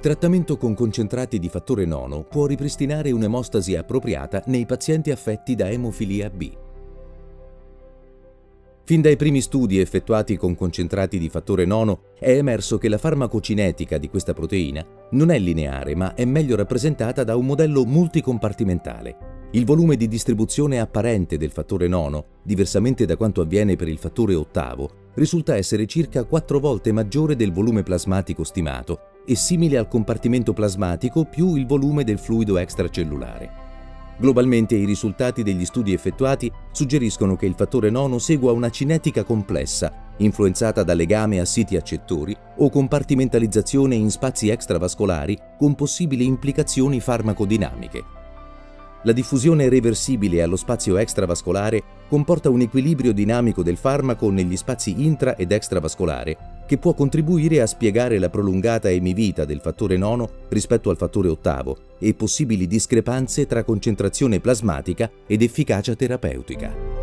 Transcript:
trattamento con concentrati di fattore nono può ripristinare un'emostasi appropriata nei pazienti affetti da emofilia B. Fin dai primi studi effettuati con concentrati di fattore nono è emerso che la farmacocinetica di questa proteina non è lineare ma è meglio rappresentata da un modello multicompartimentale. Il volume di distribuzione apparente del fattore nono, diversamente da quanto avviene per il fattore ottavo, risulta essere circa 4 volte maggiore del volume plasmatico stimato e simile al compartimento plasmatico più il volume del fluido extracellulare. Globalmente i risultati degli studi effettuati suggeriscono che il fattore nono segua una cinetica complessa, influenzata da legame a siti accettori o compartimentalizzazione in spazi extravascolari con possibili implicazioni farmacodinamiche. La diffusione reversibile allo spazio extravascolare comporta un equilibrio dinamico del farmaco negli spazi intra ed extravascolare che può contribuire a spiegare la prolungata emivita del fattore nono rispetto al fattore ottavo e possibili discrepanze tra concentrazione plasmatica ed efficacia terapeutica.